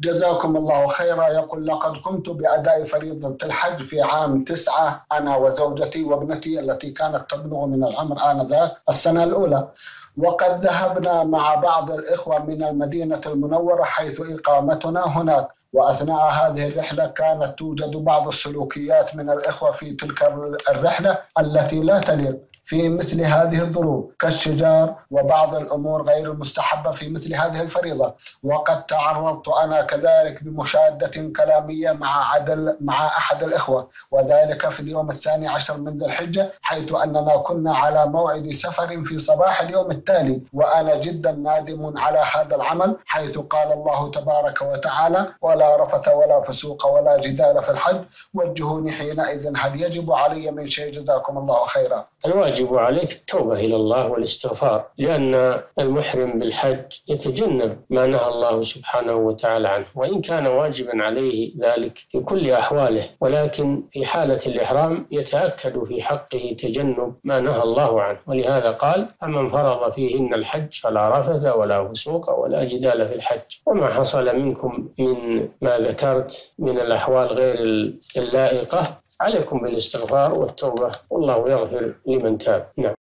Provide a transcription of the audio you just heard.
جزاكم الله خيرا. يقول لقد قمت بأداء فريضة الحج في عام تسعة أنا وزوجتي وابنتي التي كانت تبلغ من العمر آنذاك السنة الأولى. وقد ذهبنا مع بعض الإخوة من المدينة المنورة حيث إقامتنا هناك. وأثناء هذه الرحلة كانت توجد بعض السلوكيات من الإخوة في تلك الرحلة التي لا تليق في مثل هذه الظروف كالشجار وبعض الأمور غير المستحبة في مثل هذه الفريضة. وقد تعرضت أنا كذلك بمشادة كلامية مع عدل مع أحد الإخوة. وذلك في اليوم الثاني عشر من ذي الحجة حيث أننا كنا على موعد سفر في صباح اليوم التالي وأنا جدا نادم على هذا العمل حيث قال الله تبارك وتعالى ولا رفث ولا فسوق ولا جدال في الحج وجهوني حينئذ هل يجب علي من شيء جزاكم الله خيرا. الواجب عليك التوبة إلى الله والاستغفار لأن المحرم بالحج يتجنب ما نهى الله سبحانه وتعالى عنه وإن كان واجبا عليه ذلك في كل أحواله ولكن في حالة الإحرام يتأكد في حقه تجنب ما نهى الله عنه. ولهذا قال فمن فرض فيهن الحج فلا رفث ولا فسوق ولا جدال في الحج. وما حصل منكم من ما ذكرت من الأحوال غير اللائقة عليكم بالاستغفار والتوبة. والله يغفر لمن تاب. نعم.